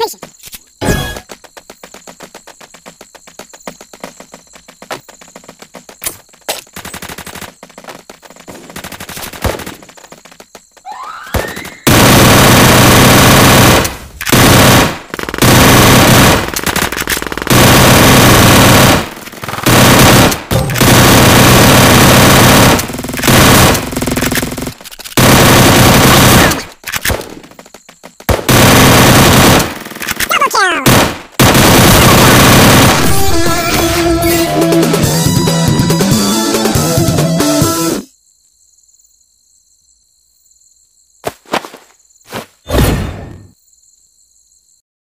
patient.